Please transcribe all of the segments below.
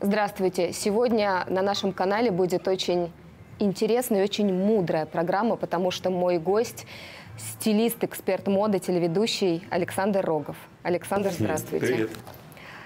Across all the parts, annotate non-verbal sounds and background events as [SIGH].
Здравствуйте. Сегодня на нашем канале будет очень интересная и очень мудрая программа, потому что мой гость – стилист, эксперт моды, телеведущий Александр Рогов. Александр, здравствуйте. Привет.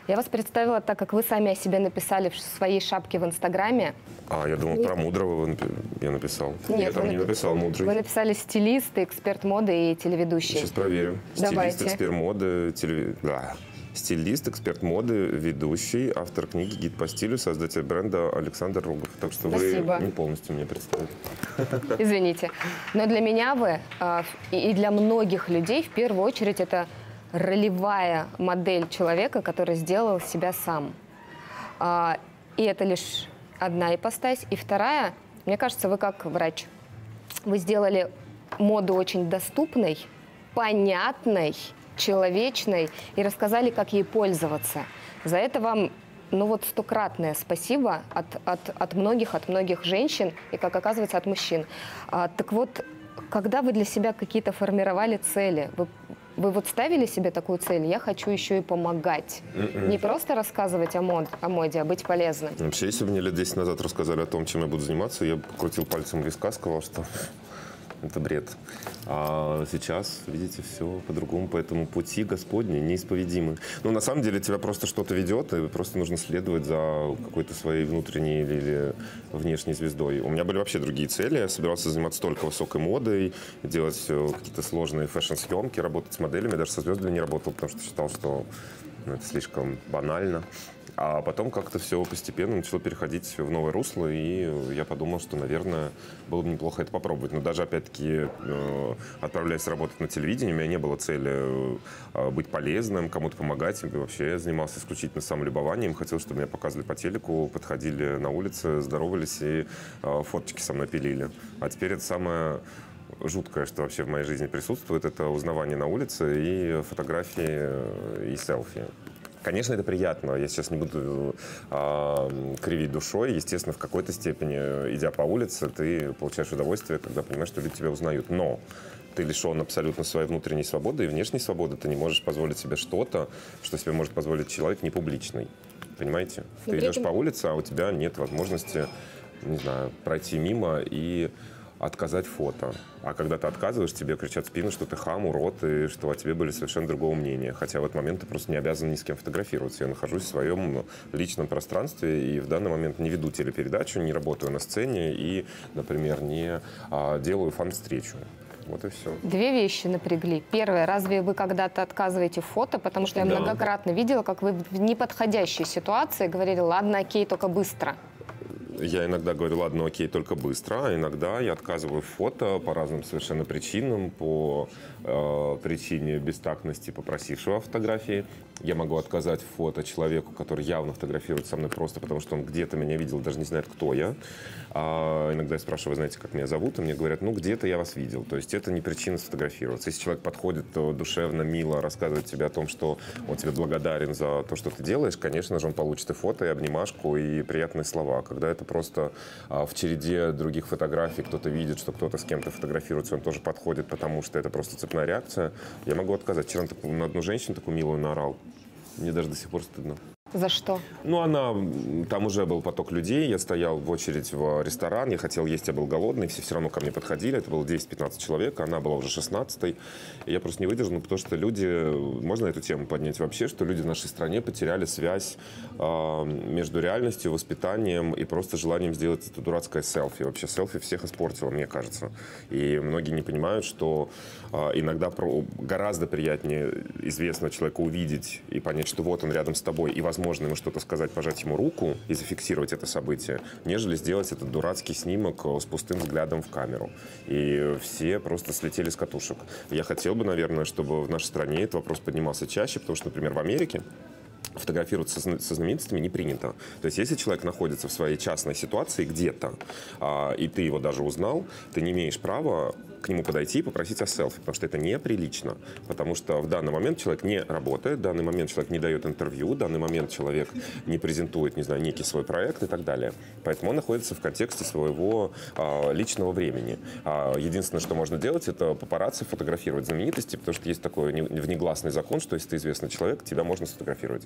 Я вас представила так, как вы сами о себе написали в своей шапке в Инстаграме. А, я думал, про мудрого вы напи- я написал. Нет, я там вы не напи- написал мудрый. Вы написали стилист, эксперт моды и телеведущий. Сейчас проверим. Давайте. Стилист, эксперт моды, телеви- да. Стилист, эксперт моды, ведущий, автор книги «Гид по стилю», создатель бренда Александр Рогов. Так что Спасибо. вы не полностью меня представили. [LAUGHS] Извините. Но для меня вы а, и и для многих людей в первую очередь это ролевая модель человека, который сделал себя сам. А, И это лишь одна ипостась. И вторая, мне кажется, вы как врач. Вы сделали моду очень доступной, понятной, человечной и рассказали, как ей пользоваться. За это вам ну вот стократное спасибо от, от, от многих, от многих женщин и, как оказывается, от мужчин. А, так вот, когда вы для себя какие-то формировали цели, вы, вы вот ставили себе такую цель, я хочу еще и помогать. Не просто рассказывать о, мод, о моде, а быть полезным. Вообще, если бы мне лет 10 назад рассказали о том, чем я буду заниматься, я бы крутил пальцем виска, сказал, что это бред. А сейчас, видите, все по-другому, поэтому пути Господни неисповедимы. Ну, на самом деле, тебя просто что-то ведет, и просто нужно следовать за какой-то своей внутренней или, или внешней звездой. У меня были вообще другие цели. Я собирался заниматься только высокой модой, делать какие-то сложные фэшн-съемки, работать с моделями. Даже со звездами не работал, потому что считал, что ну, это слишком банально. А потом как-то все постепенно начало переходить в новое русло, и я подумал, что, наверное, было бы неплохо это попробовать. Но даже, опять-таки, э, отправляясь работать на телевидении, у меня не было цели э, быть полезным, кому-то помогать. И вообще я занимался исключительно самолюбованием. Хотел, чтобы меня показывали по телеку, подходили на улице, здоровались и э, фоточки со мной пилили. А теперь это самое жуткое, что вообще в моей жизни присутствует, это узнавание на улице и фотографии и селфи. Конечно, это приятно. Я сейчас не буду а, кривить душой. Естественно, в какой-то степени, э, идя по улице, ты получаешь удовольствие, когда понимаешь, что люди тебя узнают. Но ты лишен абсолютно своей внутренней свободы и внешней свободы. Ты не можешь позволить себе что-то, что себе может позволить человек непубличный. Понимаете? Но ты идешь этом- по улице, а у тебя нет возможности, не знаю, пройти мимо и отказать фото. А когда ты отказываешь, тебе кричат в спину, что ты хам, урод, и что о тебе были совершенно другого мнения. Хотя в этот момент ты просто не обязан ни с кем фотографироваться. Я нахожусь в своем личном пространстве и в данный момент не веду телепередачу, не работаю на сцене и, например, не а, делаю фан-встречу. Вот и все. Две вещи напрягли. Первое, разве вы когда-то отказываете фото? Потому что я Да. многократно видела, как вы в неподходящей ситуации говорили, ладно, окей, только быстро. Я иногда говорю, ладно, окей, только быстро, а иногда я отказываю фото по разным совершенно причинам, по э, причине бестактности попросившего фотографии. Я могу отказать фото человеку, который явно фотографирует со мной просто потому, что он где-то меня видел, даже не знает, кто я. А иногда я спрашиваю, знаете, как меня зовут, и мне говорят, ну, где-то я вас видел. То есть это не причина сфотографироваться. Если человек подходит то душевно, мило, рассказывает тебе о том, что он тебе благодарен за то, что ты делаешь, конечно же, он получит и фото, и обнимашку, и приятные слова. Когда это просто а, в череде других фотографий кто-то видит, что кто-то с кем-то фотографируется, он тоже подходит, потому что это просто цепная реакция, я могу отказать. Вчера на одну женщину такую милую наорал. Мне даже до сих пор стыдно. За что? Ну, она, там уже был поток людей, я стоял в очередь в ресторан, я хотел есть, я был голодный, все все равно ко мне подходили, это было 10-15 человек, она была уже 16 и я просто не выдержал, ну, потому что люди, можно эту тему поднять вообще, что люди в нашей стране потеряли связь а, между реальностью, воспитанием и просто желанием сделать это дурацкое селфи. Вообще селфи всех испортило, мне кажется. И многие не понимают, что а, иногда про- гораздо приятнее известного человека увидеть и понять, что вот он рядом с тобой, и, возможно, ему что-то сказать, пожать ему руку и зафиксировать это событие, нежели сделать этот дурацкий снимок э, с пустым взглядом в камеру. И все просто слетели с катушек. Я хотел бы, наверное, чтобы в нашей стране этот вопрос поднимался чаще, потому что, например, в Америке фотографироваться со знаменитостями не принято. То есть, если человек находится в своей частной ситуации где-то, а, и ты его даже узнал, ты не имеешь права к нему подойти и попросить о селфи, потому что это неприлично. Потому что в данный момент человек не работает, в данный момент человек не дает интервью, в данный момент человек не презентует, не знаю, некий свой проект и так далее. Поэтому он находится в контексте своего а, личного времени. А, единственное, что можно делать, это папарацци фотографировать знаменитости, потому что есть такой внегласный закон, что если ты известный человек, тебя можно сфотографировать.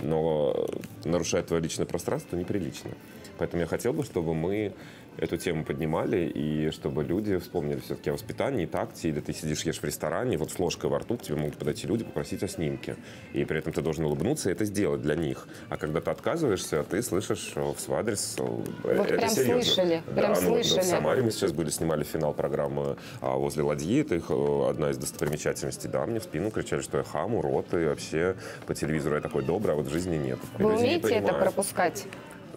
Но нарушать твое личное пространство неприлично. Поэтому я хотел бы, чтобы мы эту тему поднимали, и чтобы люди вспомнили все-таки о воспитании, такте, или ты сидишь, ешь в ресторане, вот с ложкой во рту к тебе могут подойти люди, попросить о снимке. И при этом ты должен улыбнуться и это сделать для них. А когда ты отказываешься, ты слышишь в свой адрес... Э, вот это прям серьезно. слышали, да, прям ну, слышали. в Самаре мы сейчас были, снимали финал программы а, возле ладьи, это их э, одна из достопримечательностей. Да, мне в спину кричали, что я хам, урод, и вообще по телевизору я такой добрый, а вот в жизни нет. Вы умеете это пропускать?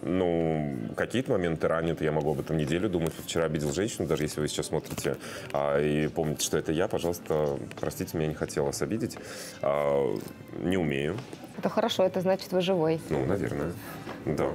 Ну, какие-то моменты ранят, я могу об этом неделю думать. Вчера обидел женщину, даже если вы сейчас смотрите а, и помните, что это я, пожалуйста, простите, меня не хотел вас обидеть. А, не умею. Это хорошо, это значит, вы живой. Ну, наверное, да.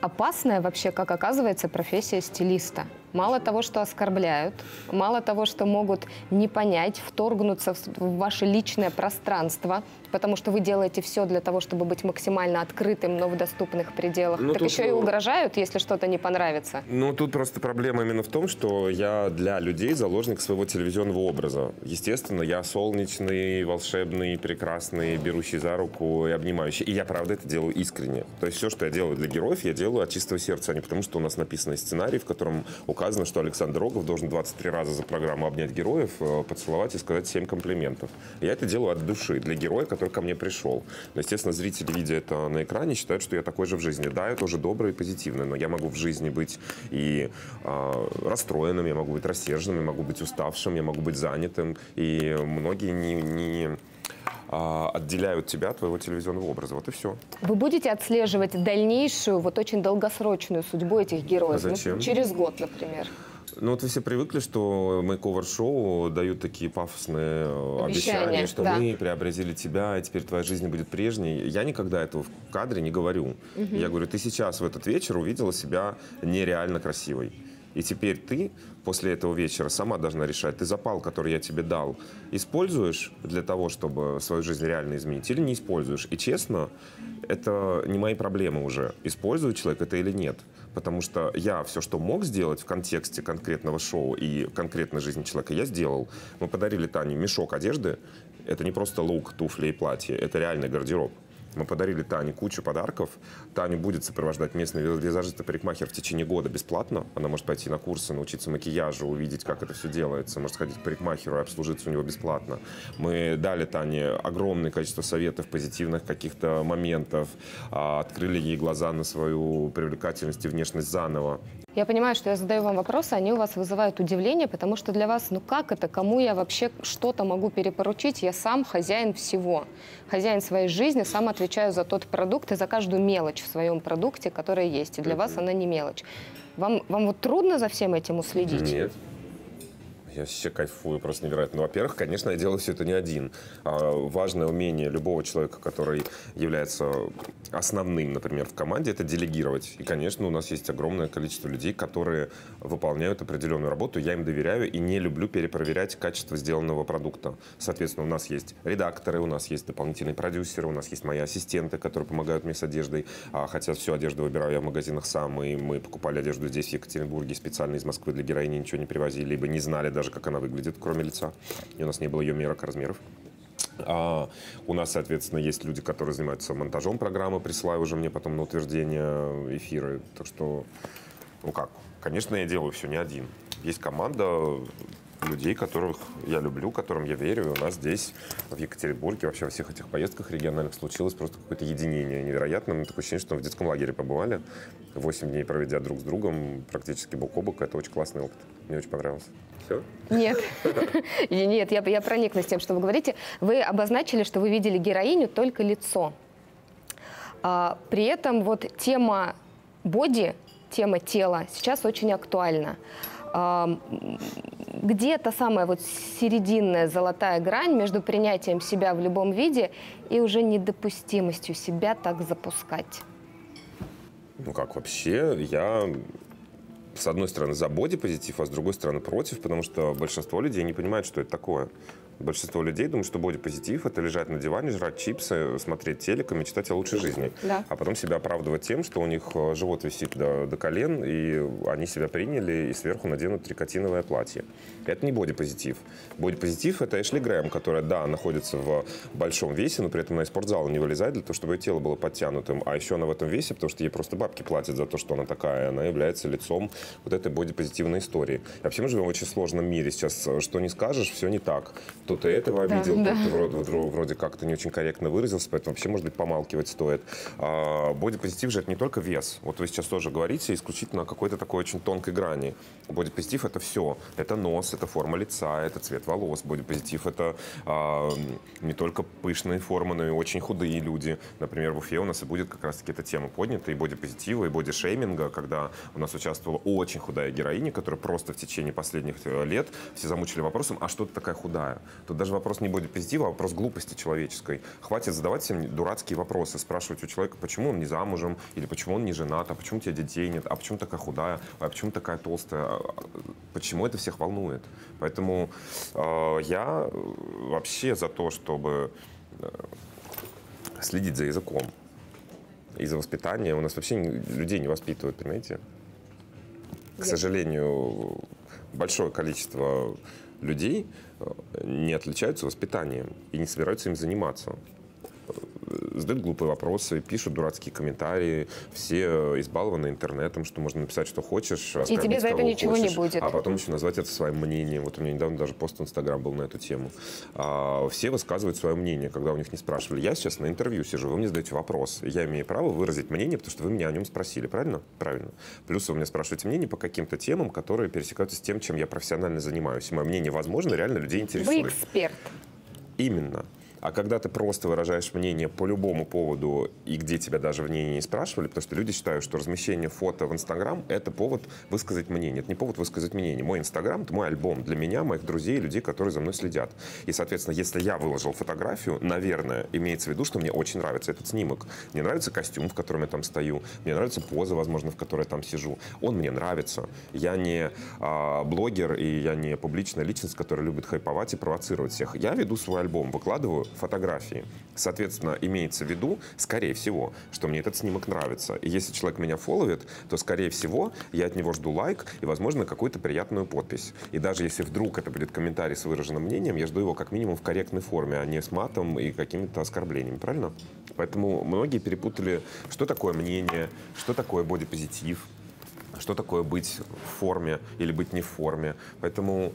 Опасная вообще, как оказывается, профессия стилиста – Мало того, что оскорбляют, мало того, что могут не понять, вторгнуться в ваше личное пространство, потому что вы делаете все для того, чтобы быть максимально открытым, но в доступных пределах. Ну, так тут, еще и угрожают, если что-то не понравится. Ну, тут просто проблема именно в том, что я для людей заложник своего телевизионного образа. Естественно, я солнечный, волшебный, прекрасный, берущий за руку и обнимающий. И я, правда, это делаю искренне. То есть все, что я делаю для героев, я делаю от чистого сердца, а не потому, что у нас написанный сценарий, в котором указано, что Александр Рогов должен 23 раза за программу обнять героев, э, поцеловать и сказать 7 комплиментов. Я это делаю от души, для героя, который ко мне пришел. Но, естественно, зрители, видя это на экране, считают, что я такой же в жизни. Да, я тоже добрый и позитивный, но я могу в жизни быть и э, расстроенным, я могу быть рассерженным, я могу быть уставшим, я могу быть занятым. И многие не, не а, отделяют тебя от твоего телевизионного образа. Вот и все. Вы будете отслеживать дальнейшую, вот очень долгосрочную судьбу этих героев? А зачем? Ну, через год, например. Ну вот вы все привыкли, что мейковер-шоу дают такие пафосные э, обещания, обещания что да. мы преобразили тебя, и теперь твоя жизнь будет прежней. Я никогда этого в кадре не говорю. Угу. Я говорю, ты сейчас в этот вечер увидела себя нереально красивой. И теперь ты после этого вечера сама должна решать, ты запал, который я тебе дал, используешь для того, чтобы свою жизнь реально изменить, или не используешь. И честно, это не мои проблемы уже, использует человек это или нет. Потому что я все, что мог сделать в контексте конкретного шоу и конкретной жизни человека, я сделал. Мы подарили Тане мешок одежды. Это не просто лук, туфли и платье, это реальный гардероб. Мы подарили Тане кучу подарков. Таню будет сопровождать местный визажист и парикмахер в течение года бесплатно. Она может пойти на курсы, научиться макияжу, увидеть, как это все делается. Может сходить к парикмахеру и обслужиться у него бесплатно. Мы дали Тане огромное количество советов, позитивных каких-то моментов. А, открыли ей глаза на свою привлекательность и внешность заново. Я понимаю, что я задаю вам вопросы, они у вас вызывают удивление, потому что для вас, ну как это, кому я вообще что-то могу перепоручить? Я сам хозяин всего, хозяин своей жизни, сам отвечаю за тот продукт и за каждую мелочь в своем продукте, которая есть. И для вас она не мелочь. Вам, вам вот трудно за всем этим уследить? Нет. Я вообще кайфую просто невероятно. Ну, во-первых, конечно, я делаю все это не один. А важное умение любого человека, который является основным, например, в команде, это делегировать. И, конечно, у нас есть огромное количество людей, которые выполняют определенную работу. Я им доверяю и не люблю перепроверять качество сделанного продукта. Соответственно, у нас есть редакторы, у нас есть дополнительные продюсеры, у нас есть мои ассистенты, которые помогают мне с одеждой. А, хотя всю одежду выбираю я в магазинах сам, и мы покупали одежду здесь, в Екатеринбурге, специально из Москвы для героини ничего не привозили, либо не знали даже, как она выглядит, кроме лица. И у нас не было ее мерок размеров. А у нас, соответственно, есть люди, которые занимаются монтажом программы, присылая уже мне потом на утверждение эфиры. Так что, ну как, конечно, я делаю все не один. Есть команда людей, которых я люблю, которым я верю. И у нас здесь, в Екатеринбурге, вообще во всех этих поездках региональных случилось просто какое-то единение невероятное. Мы такое ощущение, что мы в детском лагере побывали. Восемь дней проведя друг с другом, практически бок о бок. Это очень классный опыт. Мне очень понравилось. Все? Нет. [LAUGHS] Нет, я, я прониклась тем, что вы говорите. Вы обозначили, что вы видели героиню только лицо. А, при этом вот тема боди, тема тела сейчас очень актуальна. Где та самая вот серединная золотая грань между принятием себя в любом виде и уже недопустимостью себя так запускать? Ну как вообще, я с одной стороны за бодипозитив, а с другой стороны против, потому что большинство людей не понимают, что это такое. Большинство людей думают, что бодипозитив – это лежать на диване, жрать чипсы, смотреть телек и мечтать о лучшей жизни. Да. А потом себя оправдывать тем, что у них э, живот висит до, до колен, и они себя приняли, и сверху наденут трикотиновое платье. Это не бодипозитив. Бодипозитив – это Эшли Грэм, которая, да, находится в большом весе, но при этом она из спортзала не вылезает для того, чтобы ее тело было подтянутым. А еще она в этом весе, потому что ей просто бабки платят за то, что она такая. Она является лицом вот этой бодипозитивной истории. И вообще мы живем в очень сложном мире. Сейчас что не скажешь, все не так. Кто-то этого Да, обидел, да. кто-то вроде, вроде, вроде как-то не очень корректно выразился, поэтому вообще, может быть, помалкивать стоит. А, бодипозитив же это не только вес. Вот вы сейчас тоже говорите исключительно о какой-то такой очень тонкой грани. Бодипозитив это все. Это нос, это форма лица, это цвет волос. Бодипозитив это а, не только пышные формы, но и очень худые люди. Например, в Уфе у нас и будет как раз-таки эта тема поднята, и бодипозитива, и бодишейминга, когда у нас участвовала очень худая героиня, которая просто в течение последних э, лет все замучили вопросом, а что ты такая худая? Тут даже вопрос не бодипозитива, а вопрос глупости человеческой. Хватит задавать всем дурацкие вопросы, спрашивать у человека, почему он не замужем, или почему он не женат, а почему у тебя детей нет, а почему такая худая, а почему такая толстая, а почему это всех волнует. Поэтому э, я вообще за то, чтобы э, следить за языком и за воспитанием. У нас вообще людей не воспитывают, понимаете? К сожалению, большое количество людей не отличаются воспитанием и не собираются им заниматься. Задают глупые вопросы, пишут дурацкие комментарии, все э, избалованы интернетом, что можно написать, что хочешь, оскорбить тебе за это ничего не хочешь, будет. А потом еще назвать это своим мнением. Вот у меня недавно даже пост в Инстаграм был на эту тему. А, все высказывают свое мнение, когда у них не спрашивали. Я сейчас на интервью сижу, вы мне задаете вопрос. Я имею право выразить мнение, потому что вы меня о нем спросили, правильно? Правильно. Плюс вы меня спрашиваете мнение по каким-то темам, которые пересекаются с тем, чем я профессионально занимаюсь. И мое мнение, возможно, реально людей Вы интересует. эксперт. Именно. А когда ты просто выражаешь мнение по любому поводу, и где тебя даже мнение не спрашивали, потому что люди считают, что размещение фото в Инстаграм – это повод высказать мнение. Это не повод высказать мнение. Мой Инстаграм – это мой альбом для меня, моих друзей, людей, которые за мной следят. И, соответственно, если я выложил фотографию, наверное, имеется в виду, что мне очень нравится этот снимок. Мне нравится костюм, в котором я там стою. Мне нравится поза, возможно, в которой я там сижу. Он мне нравится. Я не а, блогер, и я не публичная личность, которая любит хайповать и провоцировать всех. Я веду свой альбом, выкладываю фотографии. Соответственно, имеется в виду, скорее всего, что мне этот снимок нравится. И если человек меня фолловит, то, скорее всего, я от него жду лайк и, возможно, какую-то приятную подпись. И даже если вдруг это будет комментарий с выраженным мнением, я жду его как минимум в корректной форме, а не с матом и какими-то оскорблениями. Правильно? Поэтому многие перепутали, что такое мнение, что такое бодипозитив, что такое быть в форме или быть не в форме. Поэтому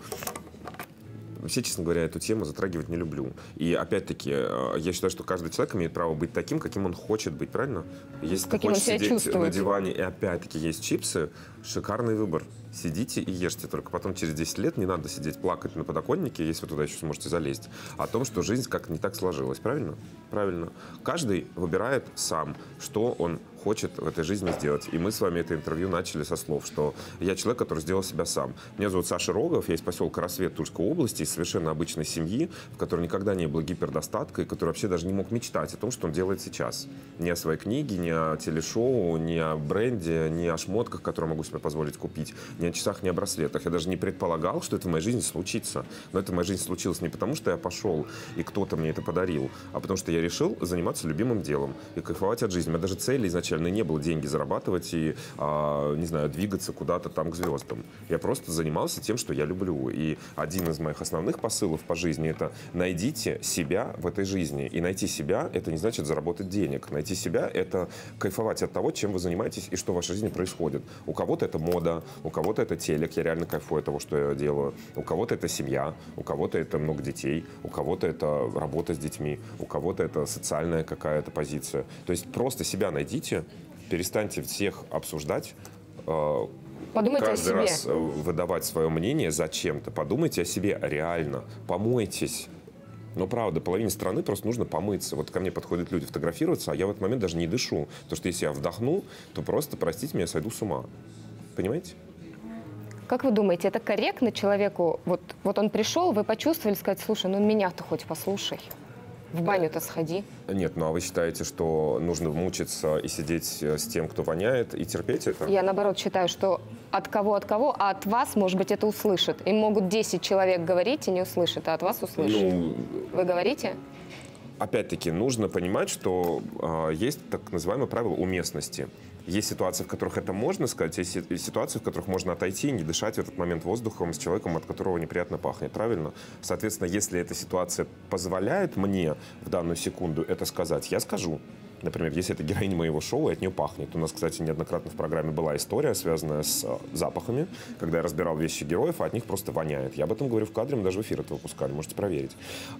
Вообще, честно говоря, эту тему затрагивать не люблю. И опять-таки, э, я считаю, что каждый человек имеет право быть таким, каким он хочет быть, правильно? Если Каким ты хочешь сидеть чувствует. на диване и опять-таки есть чипсы, шикарный выбор. Сидите и ешьте, только потом через 10 лет не надо сидеть плакать на подоконнике, если вы туда еще сможете залезть, о том, что жизнь как не так сложилась, правильно? Правильно. Каждый выбирает сам, что он хочет в этой жизни сделать. И мы с вами это интервью начали со слов, что я человек, который сделал себя сам. Меня зовут Саша Рогов, я из поселка Рассвет Тульской области, из совершенно обычной семьи, в которой никогда не было гипердостатка, и который вообще даже не мог мечтать о том, что он делает сейчас. Ни о своей книге, ни о телешоу, ни о бренде, ни о шмотках, которые могу себе позволить купить, ни о часах, ни о браслетах. Я даже не предполагал, что это в моей жизни случится. Но это в моей жизни случилось не потому, что я пошел, и кто-то мне это подарил, а потому что я решил заниматься любимым делом и кайфовать от жизни. У меня даже цели изначально не было деньги зарабатывать и, а, не знаю, двигаться куда-то там к звездам. Я просто занимался тем, что я люблю. И один из моих основных посылов по жизни это найдите себя в этой жизни. И найти себя это не значит заработать денег. Найти себя это кайфовать от того, чем вы занимаетесь и что в вашей жизни происходит. У кого-то это мода, у кого-то это телек, я реально кайфую от того, что я делаю. У кого-то это семья, у кого-то это много детей, у кого-то это работа с детьми, у кого-то это социальная какая-то позиция. То есть просто себя найдите, перестаньте всех обсуждать, э, Подумайте о каждый себе. раз э, выдавать свое мнение зачем-то. Подумайте о себе реально. Помойтесь. Но правда, половине страны просто нужно помыться. Вот ко мне подходят люди фотографироваться, а я в этот момент даже не дышу. Потому что если я вдохну, то просто, простите меня, сойду с ума. Понимаете? Как вы думаете, это корректно человеку? Вот, вот он пришел, вы почувствовали, сказать, слушай, ну меня-то хоть послушай. В баню-то сходи. Нет, ну а вы считаете, что нужно мучиться и сидеть э, с тем, кто воняет, и терпеть это? Я наоборот считаю, что от кого, от кого, а от вас, может быть, это услышат. Им могут 10 человек говорить и не услышат, а от вас услышат. Ну, Вы говорите? опять-таки, нужно понимать, что э, есть так называемое правило уместности. Есть ситуации, в которых это можно сказать, есть си- ситуации, в которых можно отойти и не дышать в этот момент воздухом с человеком, от которого неприятно пахнет, правильно? Соответственно, если эта ситуация позволяет мне в данную секунду это сказать, я скажу. Например, если это героиня моего шоу, и от нее пахнет. У нас, кстати, неоднократно в программе была история, связанная с э, запахами, когда я разбирал вещи героев, а от них просто воняет. Я об этом говорю в кадре, мы даже в эфир это выпускали, можете проверить.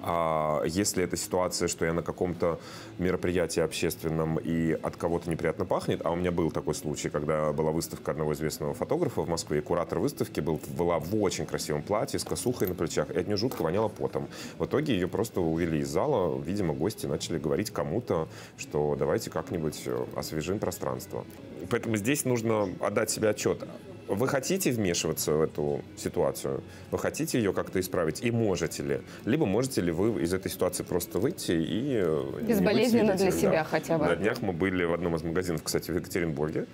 А если это ситуация, что я на каком-то мероприятии общественном и от кого-то неприятно пахнет, а у меня был такой случай, когда была выставка одного известного фотографа в Москве, и куратор выставки был, была в очень красивом платье с косухой на плечах, и от нее жутко воняло потом. В итоге ее просто увели из зала, видимо, гости начали говорить кому-то, что давайте как-нибудь э, освежим пространство. Поэтому здесь нужно отдать себе отчет. Вы хотите вмешиваться в эту ситуацию? Вы хотите ее как-то исправить? И можете ли? Либо можете ли вы из этой ситуации просто выйти и... э, Безболезненно для себя Да. хотя бы. На днях мы были в одном из магазинов, кстати, в Екатеринбурге.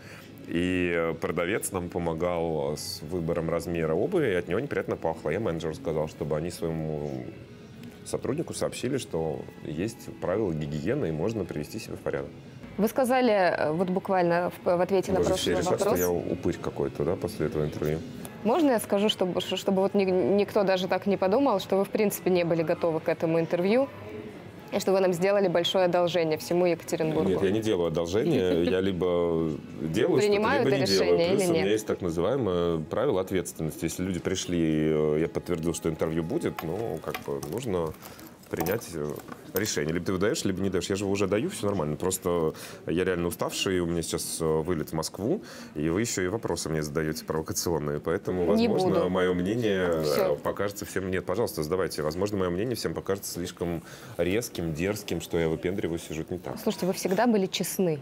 И э, продавец нам помогал с выбором размера обуви, и от него неприятно пахло. Я менеджеру сказал, чтобы они своему сотруднику сообщили, что есть правила гигиены, и можно привести себя в порядок. Вы сказали э, вот буквально в, в ответе на же все прошлый решат, что вопрос. я упырь какой-то, да, после этого интервью? Можно я скажу, чтобы, чтобы вот ни- никто даже так не подумал, что вы в принципе не были готовы к этому интервью, и что вы нам сделали большое одолжение всему Екатеринбургу? Нет, я не делаю одолжение, я либо делаю что-то, либо это не делаю. решение Плюс или у меня нет? есть так называемое правило ответственности. Если люди пришли, э, я подтвердил, что интервью будет, ну, как бы нужно принять э, решение. Либо ты выдаешь, либо не даешь. Я же его уже даю, все нормально. Просто я реально уставший, у меня сейчас э, вылет в Москву, и вы еще и вопросы мне задаете провокационные. Поэтому, возможно, мое мнение э, Всё. покажется всем... Нет, пожалуйста, задавайте. Возможно, мое мнение всем покажется слишком резким, дерзким, что я выпендриваюсь и жуть не так. Слушайте, вы всегда были честны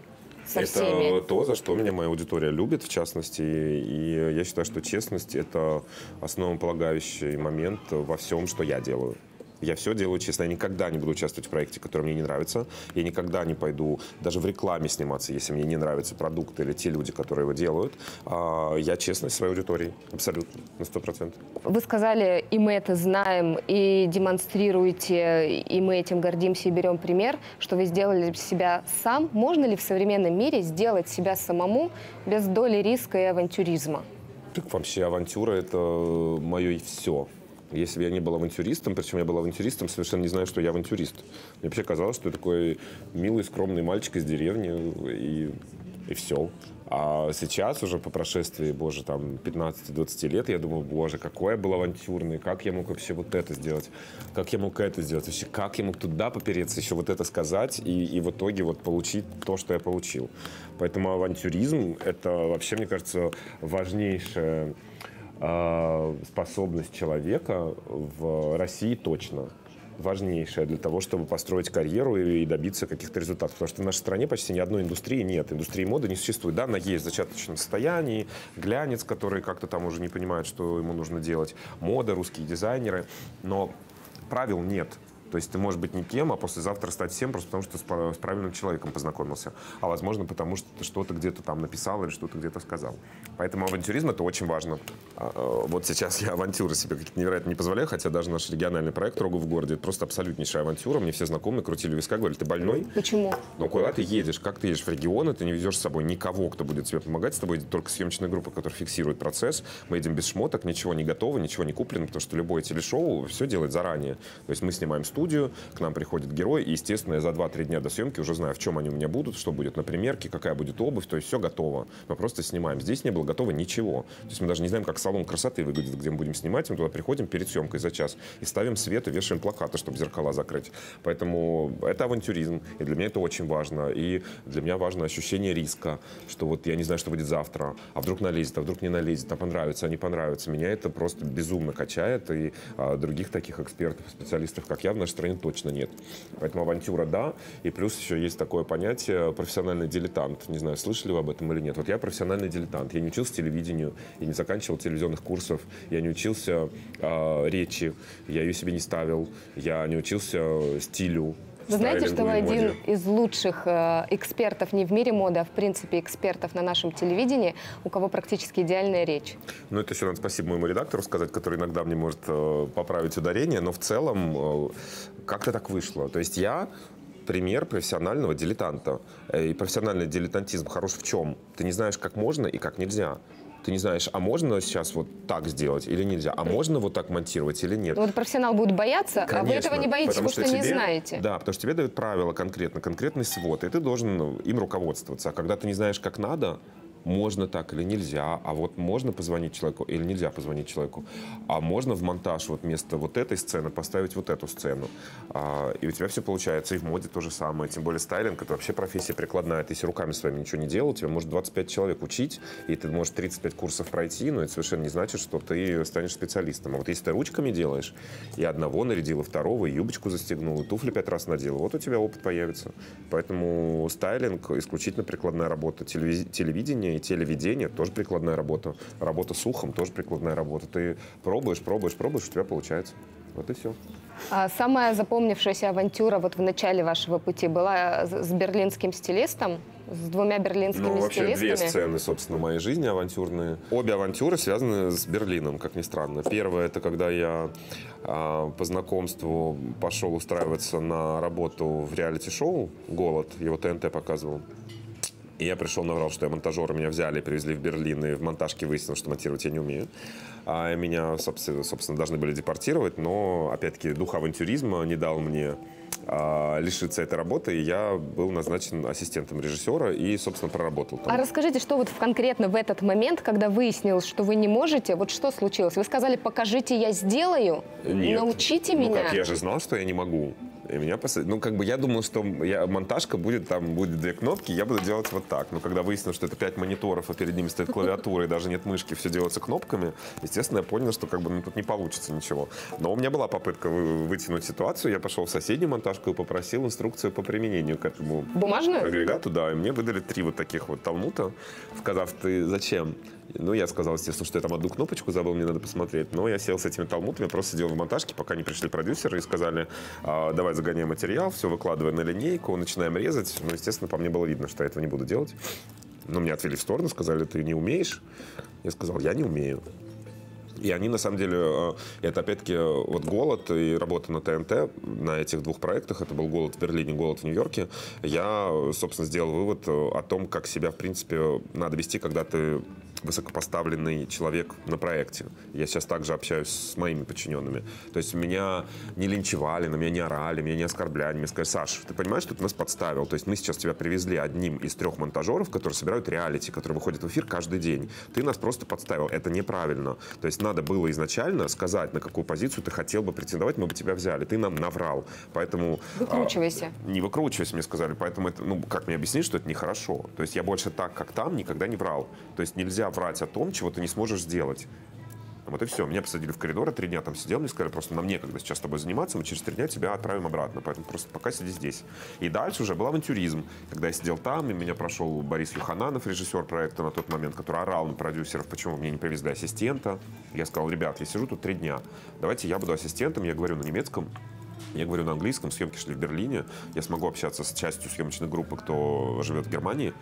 со это всеми. то, за что меня моя аудитория любит, в частности. И я считаю, что честность – это основополагающий момент во всем, что я делаю. Я все делаю честно. Я никогда не буду участвовать в проекте, который мне не нравится. Я никогда не пойду даже в рекламе сниматься, если мне не нравится продукт или те люди, которые его делают. А, Я честный своей аудитории. Абсолютно. На сто процентов. Вы сказали, и мы это знаем, и демонстрируете, и мы этим гордимся и берем пример, что вы сделали себя сам. Можно ли в современном мире сделать себя самому без доли риска и авантюризма? Так вообще авантюра – это мое и все. Если бы я не был авантюристом, причем я был авантюристом, совершенно не знаю, что я авантюрист. Мне вообще казалось, что я такой милый, скромный мальчик из деревни, и, и все. А сейчас уже по прошествии, боже, там 15-20 лет, я думаю, боже, какой я был авантюрный, как я мог вообще вот это сделать, как я мог это сделать, вообще как я мог туда попереться, еще вот это сказать, и, и в итоге вот получить то, что я получил. Поэтому авантюризм – это вообще, мне кажется, важнейшая э, способность человека в России точно важнейшая для того, чтобы построить карьеру и добиться каких-то результатов. Потому что в нашей стране почти ни одной индустрии нет. Индустрии моды не существует. Да, она есть в зачаточном состоянии, глянец, который как-то там уже не понимает, что ему нужно делать, мода, русские дизайнеры. Но правил нет. То есть ты можешь быть никем, а послезавтра стать всем просто потому, что с пра- с правильным человеком познакомился. А возможно, потому что ты что-то где-то там написал или что-то где-то сказал. Поэтому авантюризм это очень важно. А, э, Вот сейчас я авантюры себе какие-то невероятно не позволяю, хотя даже наш региональный проект «Рогу в городе» это просто абсолютнейшая авантюра. Мне все знакомые крутили виска, говорили, ты больной? Почему? Ну, куда ты едешь? Как ты едешь в регионы? Ты не везешь с собой никого, кто будет тебе помогать. С тобой едет только съемочная группа, которая фиксирует процесс. Мы едем без шмоток, ничего не готово, ничего не куплено, потому что любое телешоу все делает заранее. То есть мы снимаем студию, к нам приходит герой, и, естественно, я за 2-3 дня до съемки уже знаю, в чем они у меня будут, что будет на примерке, какая будет обувь, то есть все готово. Мы просто снимаем. Здесь не было готово ничего. То есть мы даже не знаем, как салон красоты выглядит, где мы будем снимать. Мы туда приходим перед съемкой за час и ставим свет и вешаем плакаты, чтобы зеркала закрыть. Поэтому это авантюризм, и для меня это очень важно. И для меня важно ощущение риска, что вот я не знаю, что будет завтра, а вдруг налезет, а вдруг не налезет, а понравится, а не понравится. Меня это просто безумно качает, и а, других таких экспертов, специалистов, как я, в нашей стране точно нет. Поэтому авантюра, да, и плюс еще есть такое понятие профессиональный дилетант. Не знаю, слышали вы об этом или нет. Вот я профессиональный дилетант. Я не учился телевидению, я не заканчивал телевизионных курсов, я не учился а, речи, я ее себе не ставил, я не учился стилю, Вы знаете, что вы один моде. из лучших э, экспертов не в мире моды, а в принципе экспертов на нашем телевидении, у кого практически идеальная речь. Ну, это еще надо спасибо моему редактору сказать, который иногда мне может э, поправить ударение, но в целом э, как-то так вышло. То есть я пример профессионального дилетанта. Э, И профессиональный дилетантизм хорош в чем? Ты не знаешь, как можно и как нельзя. Ты не знаешь, а можно сейчас вот так сделать или нельзя? А можно вот так монтировать или нет? Вот профессионал будет бояться, а вы этого не боитесь, потому, что, не тебе- знаете. Да, потому что тебе дают правила конкретно, конкретный свод, и ты должен им руководствоваться. А когда ты не знаешь, как надо, можно так или нельзя, а вот можно позвонить человеку или нельзя позвонить человеку, а можно в монтаж вот вместо вот этой сцены поставить вот эту сцену. А, и у тебя все получается, и в моде то же самое. Тем более стайлинг — это вообще профессия прикладная. Ты если руками своими ничего не делал, тебя может 25 человек учить, и ты можешь 35 курсов пройти, но это совершенно не значит, что ты станешь специалистом. А вот если ты ручками делаешь, и одного нарядил, и второго, и юбочку застегнул, и туфли пять раз надел, вот у тебя опыт появится. Поэтому стайлинг — исключительно прикладная работа. Телевидение и телевидение — тоже прикладная работа. Работа с ухом — тоже прикладная работа. Ты пробуешь, пробуешь, пробуешь, у тебя получается. Вот и все. А самая запомнившаяся авантюра вот в начале вашего пути была с берлинским стилистом, с двумя берлинскими Ну, вообще стилистами? две сцены, собственно, в моей жизни авантюрные. Обе авантюры связаны с Берлином, как ни странно. Первая — это когда я а, по знакомству пошел устраиваться на работу в реалити-шоу «Голод». Его ТНТ показывал. И я пришел, наврал, что я монтажер, меня взяли, привезли в Берлин, и в монтажке выяснилось, что монтировать я не умею. А меня, собственно, собственно, должны были депортировать, но, опять-таки, дух авантюризма не дал мне а, лишиться этой работы, и я был назначен ассистентом режиссера и, собственно, проработал там. А расскажите, что вот конкретно в этот момент, когда выяснилось, что вы не можете, вот что случилось? Вы сказали, покажите, я сделаю, Нет. научите ну, меня. как, я же знал, что я не могу. И меня посадили. Ну, как бы я думал, что я, монтажка будет, там будет две кнопки, я буду делать вот так. Но когда выяснилось, что это пять мониторов, а перед ними стоит клавиатура, и даже нет мышки, все делается кнопками, естественно, я понял, что как бы ну, тут не получится ничего. Но у меня была попытка вы- вытянуть ситуацию. Я пошел в соседнюю монтажку и попросил инструкцию по применению к этому Бумажную? агрегату, да, и мне выдали три вот таких вот талмута, сказав, ты зачем? Ну, я сказал, естественно, что я там одну кнопочку забыл, мне надо посмотреть. Но я сел с этими талмутами, просто сидел в монтажке, пока не пришли продюсеры и сказали, «А, давай загоняем материал, все выкладывай на линейку, начинаем резать. Ну, естественно, по мне было видно, что я этого не буду делать. Но меня отвели в сторону, сказали, ты не умеешь. Я сказал, я не умею. И они, на самом деле, э, это опять-таки э, вот «Голод» и работа на ТНТ на этих двух проектах, это был «Голод» в Берлине, «Голод» в Нью-Йорке, я, собственно, сделал вывод э, о том, как себя, в принципе, надо вести, когда ты высокопоставленный человек на проекте. Я сейчас также общаюсь с моими подчиненными. То есть меня не линчевали, на меня не орали, меня не оскорбляли. Мне сказали, Саш, ты понимаешь, что ты нас подставил? То есть мы сейчас тебя привезли одним из трех монтажеров, которые собирают реалити, которые выходят в эфир каждый день. Ты нас просто подставил. Это неправильно. То есть надо было изначально сказать, на какую позицию ты хотел бы претендовать, мы бы тебя взяли. Ты нам наврал. Поэтому... Выкручивайся. а, не выкручивайся, мне сказали. Поэтому это, ну, как мне объяснить, что это нехорошо? То есть я больше так, как там, никогда не врал. То есть нельзя врать о том, чего ты не сможешь сделать. Вот и все. Меня посадили в коридор, три дня там сидел, мне сказали, просто нам некогда сейчас с тобой заниматься, мы через три дня тебя отправим обратно, поэтому просто пока сиди здесь. И дальше уже был авантюризм, когда я сидел там, и меня прошел Борис Юхананов, режиссер проекта на тот момент, который орал на продюсеров, почему мне не привезли ассистента. Я сказал, ребят, я сижу тут три дня, давайте я буду ассистентом, я говорю на немецком, я говорю на английском, съемки шли в Берлине. Я смогу общаться с частью съемочной группы, кто живет в Германии.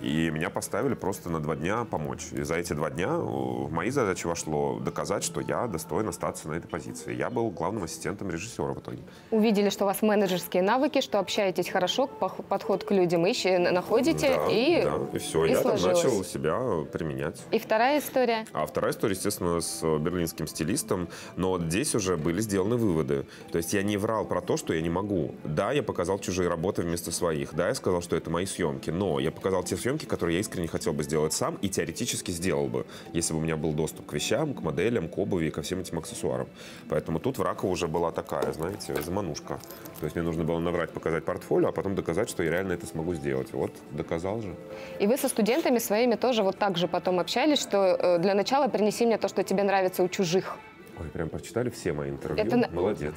И меня поставили просто на два дня помочь. И за эти два дня э, в мои задачи вошло доказать, что я достоин остаться на этой позиции. Я был главным ассистентом режиссера в итоге. Увидели, что у вас менеджерские навыки, что общаетесь хорошо, подход к людям ищи, находите, да, и, да, и все. и я там сложилось. начал себя применять. И вторая история. А вторая история, естественно, с берлинским стилистом. Но здесь уже были сделаны выводы. То есть я не врал про то, что я не могу. Да, я показал чужие работы вместо своих. Да, я сказал, что это мои съемки. Но я показал те съемки, которые я искренне хотел бы сделать сам и теоретически сделал бы, если бы у меня был доступ к вещам, к моделям, к обуви и ко всем этим аксессуарам. Поэтому тут в Раково уже была такая, знаете, заманушка. То есть мне нужно было наврать, показать портфолио, а потом доказать, что я реально это смогу сделать. Вот, доказал же. И вы со студентами своими тоже вот так же потом общались, что э, для начала принеси мне то, что тебе нравится у чужих. Ой, прям прочитали все мои интервью. Это Молодец.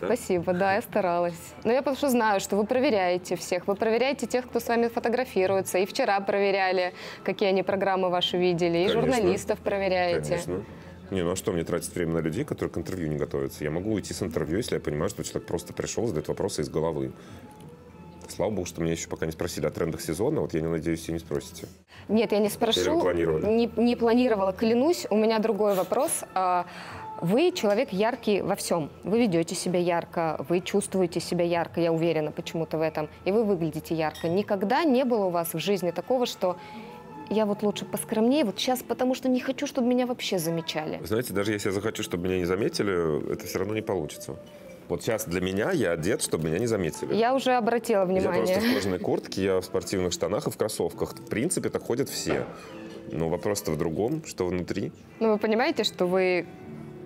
Да? Спасибо, да, я старалась. Но я потому что знаю, что вы проверяете всех. Вы проверяете тех, кто с вами фотографируется. И вчера проверяли, какие они программы ваши видели. И Конечно. журналистов проверяете. Конечно. Не, ну а что мне тратить время на людей, которые к интервью не готовятся? Я могу уйти с интервью, если я понимаю, что человек просто пришел, задает вопросы из головы. Слава богу, что меня еще пока не спросили о трендах сезона. Вот я не надеюсь, и не спросите. Нет, я не спрошу. Не, не планировала, клянусь. У меня другой вопрос. Вы человек яркий во всем. Вы ведете себя ярко, вы чувствуете себя ярко, я уверена почему-то в этом. И вы выглядите ярко. Никогда не было у вас в жизни такого, что я вот лучше поскромнее вот сейчас, потому что не хочу, чтобы меня вообще замечали. Знаете, даже если я захочу, чтобы меня не заметили, это все равно не получится. Вот сейчас для меня я одет, чтобы меня не заметили. Я уже обратила Я внимание. просто в кожаной куртке, я в спортивных штанах и в кроссовках. В принципе, так ходят все. Но вопрос-то в другом, что внутри. Ну, вы понимаете, что вы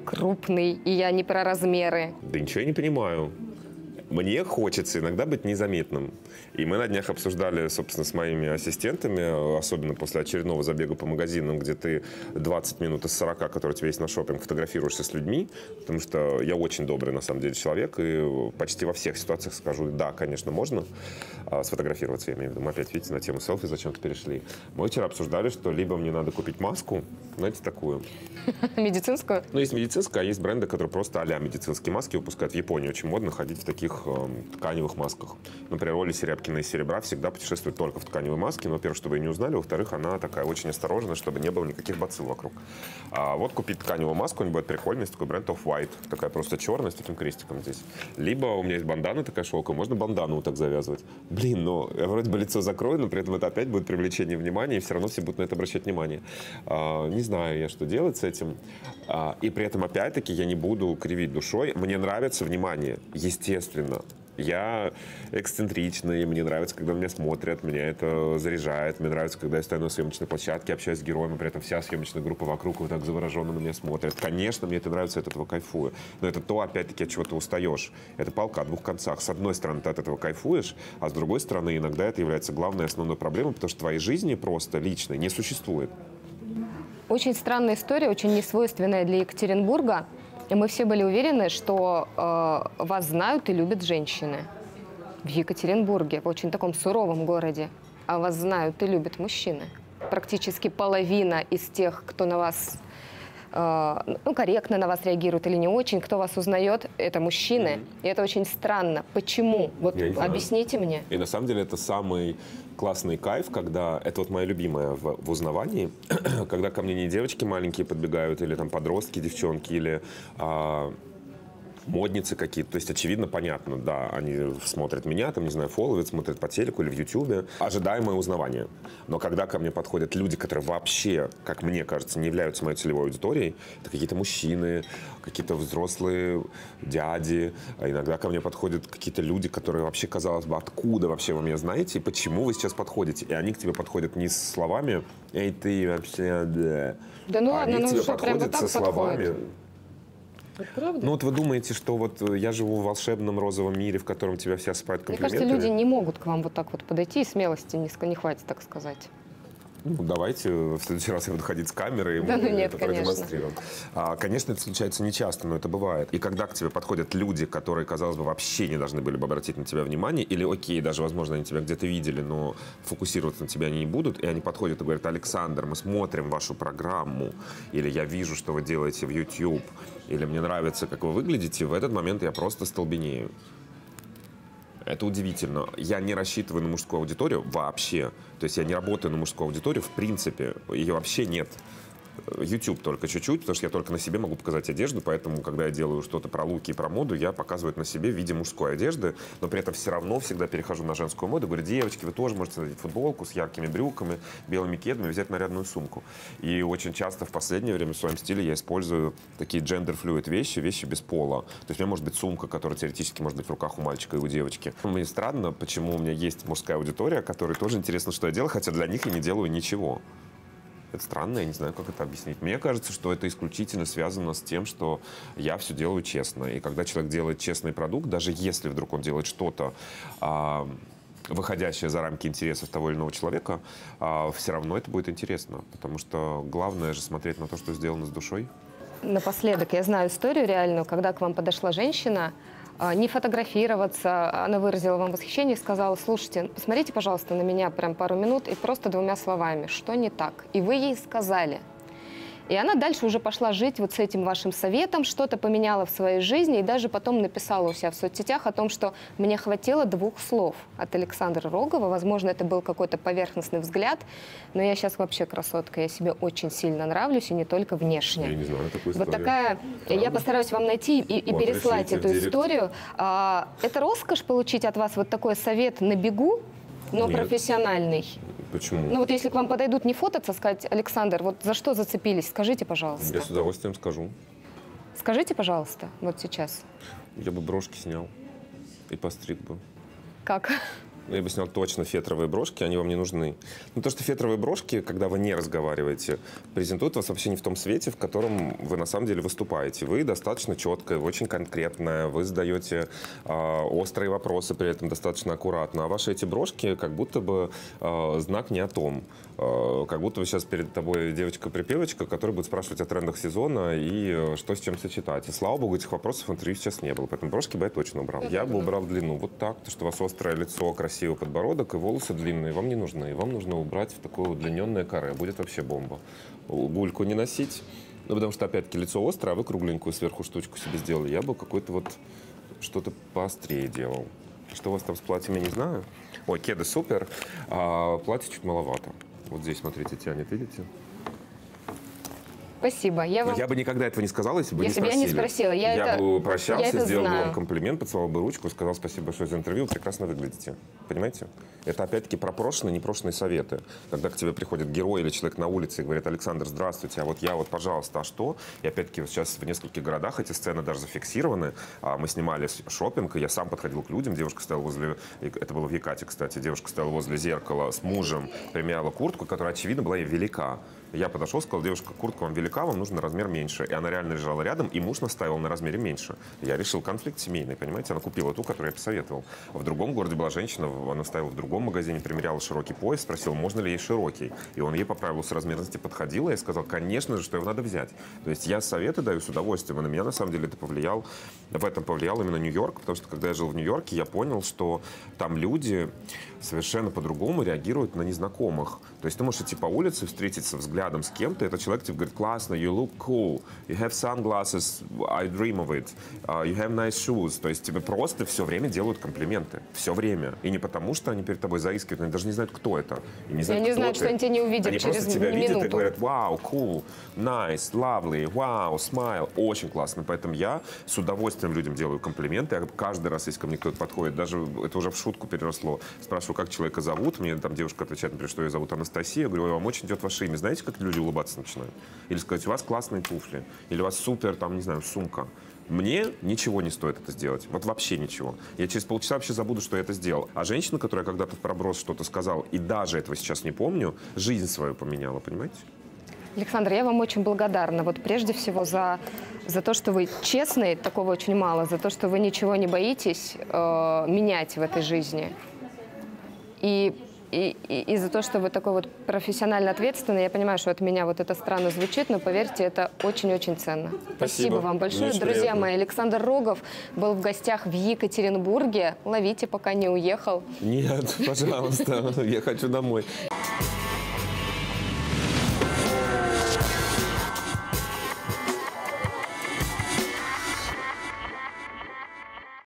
крупный, и я не про размеры. Да ничего я не понимаю. Мне хочется иногда быть незаметным. И мы на днях обсуждали, собственно, с моими ассистентами, особенно после очередного забега по магазинам, где ты 20 минут из 40, которые у тебя есть на шопинг, фотографируешься с людьми, потому что я очень добрый, на самом деле, человек, и почти во всех ситуациях скажу, да, конечно, можно а, сфотографироваться, я имею в виду. Мы опять, видите, на тему селфи зачем-то перешли. Мы вчера обсуждали, что либо мне надо купить маску, знаете, такую, [LAUGHS] Медицинскую? ну, есть медицинская, а есть бренды, которые просто а медицинские маски выпускают. В Японии очень модно ходить в таких эм, тканевых масках. Например, Оля Серябкина из Серебра всегда путешествует только в тканевой маске. Ну, во-первых, чтобы ее не узнали, во-вторых, она такая очень осторожная, чтобы не было никаких бацилл вокруг. А вот купить тканевую маску, у нее будет прикольно, есть такой бренд Off-White, такая просто черная с таким крестиком здесь. Либо у меня есть бандана такая шелковая, можно бандану вот так завязывать. Блин, ну, я вроде бы лицо закрою, но при этом это опять будет привлечение внимания, и все равно все будут на это обращать внимание. А, не знаю я, что делать с этим. А, и при этом, опять-таки, я не буду кривить душой. Мне нравится внимание, естественно. Я эксцентричный, мне нравится, когда меня смотрят, меня это заряжает, мне нравится, когда я стою на съемочной площадке, общаюсь с героем, и при этом вся съемочная группа вокруг вот так завороженно на меня смотрит. Конечно, мне это нравится, от этого кайфую. Но это то, опять-таки, от чего ты устаешь. Это палка о двух концах. С одной стороны, ты от этого кайфуешь, а с другой стороны, иногда это является главной основной проблемой, потому что твоей жизни просто личной не существует. Очень странная история, очень несвойственная для Екатеринбурга. Мы все были уверены, что э, вас знают и любят женщины в Екатеринбурге, в очень таком суровом городе. А вас знают и любят мужчины. Практически половина из тех, кто на вас ну, корректно на вас реагирует или не очень, кто вас узнает, это мужчины. И это очень странно. Почему? Вот Я не знаю. объясните мне. И на самом деле это самый классный кайф, когда это вот моя любимая в, в узнавании, [CLEARS THROAT] когда ко мне не девочки маленькие подбегают, или там подростки, девчонки, или а, модницы какие-то. То есть, очевидно, понятно, да, они смотрят меня, там, не знаю, фолловят, смотрят по телеку или в Ютубе. Ожидаемое узнавание. Но когда ко мне подходят люди, которые вообще, как мне кажется, не являются моей целевой аудиторией, это какие-то мужчины, какие-то взрослые дяди, а иногда ко мне подходят какие-то люди, которые вообще, казалось бы, откуда вообще вы меня знаете, и почему вы сейчас подходите. И они к тебе подходят не с словами «Эй, ты вообще...» да». Да ну А ладно, они ну тебе что, прям вот подходят со так подходят? ну вот вы думаете, что вот э, я живу в волшебном розовом мире, в котором тебя все осыпают Мне комплиментами? кажется, люди не могут к вам вот так вот подойти, и смелости не, не хватит, так сказать. Ну, давайте в следующий раз я буду ходить с камерой и Да ну нет, это конечно. продемонстрировать. А, конечно, это случается нечасто, но это бывает. И когда к тебе подходят люди, которые, казалось бы, вообще не должны были бы обратить на тебя внимание, или окей, даже, возможно, они тебя где-то видели, но фокусироваться на тебя они не будут, и они подходят и говорят, Александр, мы смотрим вашу программу, или я вижу, что вы делаете в YouTube, или мне нравится, как вы выглядите, в этот момент я просто столбенею. Это удивительно. Я не рассчитываю на мужскую аудиторию вообще. То есть я не работаю на мужскую аудиторию в принципе. Ее вообще нет. YouTube только чуть-чуть, потому что я только на себе могу показать одежду, поэтому, когда я делаю что-то про луки и про моду, я показываю это на себе в виде мужской одежды, но при этом все равно всегда перехожу на женскую моду, говорю, девочки, вы тоже можете надеть футболку с яркими брюками, белыми кедами, взять нарядную сумку. И очень часто в последнее время в своем стиле я использую такие gender-fluid вещи, вещи без пола. То есть у меня может быть сумка, которая теоретически может быть в руках у мальчика и у девочки. Мне странно, почему у меня есть мужская аудитория, которой тоже интересно, что я делаю, хотя для них я не делаю ничего. Это странно, я не знаю, как это объяснить. Мне кажется, что это исключительно связано с тем, что я все делаю честно. И когда человек делает честный продукт, даже если вдруг он делает что-то, а, выходящее за рамки интересов того или иного человека, все равно это будет интересно. Потому что главное же смотреть на то, что сделано с душой. Напоследок, я знаю историю реальную, когда к вам подошла женщина, а, не фотографироваться, она выразила вам восхищение и сказала, слушайте, посмотрите, пожалуйста, на меня прям пару минут и просто двумя словами, что не так. И вы ей сказали. И она дальше уже пошла жить вот с этим вашим советом, что-то поменяла в своей жизни и даже потом написала у себя в соцсетях о том, что мне хватило двух слов от Александра Рогова. Возможно, это был какой-то поверхностный взгляд, но я сейчас вообще красотка, я себе очень сильно нравлюсь и не только внешне. Я не знаю такую Вот историю. такая, я постараюсь вам найти и, и Вот, переслать эту историю. А, это роскошь получить от вас вот такой совет на бегу, но Нет. профессиональный. Почему? Ну вот если к вам подойдут не фототься, сказать, Александр, вот за что зацепились, скажите, пожалуйста. Я с удовольствием скажу. Скажите, пожалуйста, вот сейчас. Я бы брошки снял и постриг бы. Как? [LAUGHS] Я бы снял точно фетровые брошки, они вам не нужны. Ну, то, что фетровые брошки, когда вы не разговариваете, презентуют вас вообще не в том свете, в котором вы на самом деле выступаете. Вы достаточно четкая, вы очень конкретная, вы задаете а, острые вопросы, при этом достаточно аккуратно. А ваши эти брошки как будто бы а, знак не о том. А, как будто вы сейчас перед тобой девочка-припевочка, которая будет спрашивать о трендах сезона и э, что с чем сочетать. И слава богу, этих вопросов в интервью сейчас не было. Поэтому брошки бы я точно убрал. Я бы убрал длину вот так, то, что у вас острое лицо, красивый подбородок и волосы длинные вам не нужны. Вам нужно убрать в такое удлиненное каре. Будет вообще бомба. Гульку не носить. Ну, потому что, опять-таки, лицо острое, а вы кругленькую сверху штучку себе сделали. Я бы какой-то вот что-то поострее делал. Что у вас там с платьем, я не знаю. Ой, кеды супер, а платье чуть маловато. Вот здесь, смотрите, тянет, видите? Спасибо. Я вам... Я бы никогда этого не сказал, если бы Если не бы я не спросили. спросила. Я это- бы я прощался, это сделал бы знаю. вам комплимент, поцеловал бы ручку, сказал спасибо большое за интервью, прекрасно выглядите. Понимаете? Это опять-таки пропрошенные, непрошенные советы. Когда к тебе приходит герой или человек на улице и говорит, Александр, здравствуйте, а вот я вот, пожалуйста, а что? И опять-таки вот сейчас в нескольких городах эти сцены даже зафиксированы. А Мы снимали шопинг, и я сам подходил к людям, девушка стояла возле, это было в Якате, кстати, девушка стояла возле зеркала с мужем, примяла куртку, которая, очевидно, была ей велика. Я подошел, сказал, девушка, куртка вам велика, вам нужен размер меньше. И она реально лежала рядом, и муж настаивал на размере меньше. Я решил конфликт семейный, понимаете? Она купила ту, которую я посоветовал. В другом городе была женщина, она стояла в другом магазине, примеряла широкий пояс, спросила, можно ли ей широкий. И он ей по правилу соразмерности подходил, и я сказал, конечно же, что его надо взять. То есть я советы даю с удовольствием, и на меня на самом деле это повлиял, в этом повлиял именно Нью-Йорк, потому что когда я жил в Нью-Йорке, я понял, что там люди совершенно по-другому реагируют на незнакомых. То есть ты можешь идти по улице, встретиться взглядом с кем-то, этот человек тебе говорит, классно, you look cool, you have sunglasses, I dream of it, uh, you have nice shoes. То есть тебе просто все время делают комплименты. Все время. И не потому, что они перед тобой заискивают, они даже не знают, кто это. И не знают, не кто знают, ты. что они тебя не увидят Они через просто тебя видят и минуту. говорят, вау, cool, nice, lovely, вау, smile. Очень классно. Поэтому я с удовольствием людям делаю комплименты. Я каждый раз, если ко мне кто-то подходит, даже это уже в шутку переросло, спрашиваю, как человека зовут. Мне там девушка отвечает, например, что ее зовут Анастасия. Я говорю, «Ой, вам очень идет ваше имя. Знаете, как люди улыбаться начинают? Или сказать, у вас классные туфли. Или у вас супер, там, не знаю, сумка. Мне ничего не стоит это сделать. Вот вообще ничего. Я через полчаса вообще забуду, что я это сделал. А женщина, которая когда-то в проброс что-то сказала, и даже этого сейчас не помню, жизнь свою поменяла, понимаете? Александр, я вам очень благодарна. Вот прежде всего за, за то, что вы честный, такого очень мало, за то, что вы ничего не боитесь э, менять в этой жизни. И, и, и, и за то, что вы такой вот профессионально ответственный. Я понимаю, что от меня вот это странно звучит, но поверьте, это очень-очень ценно. Спасибо. вам Мне большое. очень Друзья приятно. мои, Александр Рогов был в гостях в Екатеринбурге. Ловите, пока не уехал. Нет, [LAUGHS] пожалуйста, я хочу домой.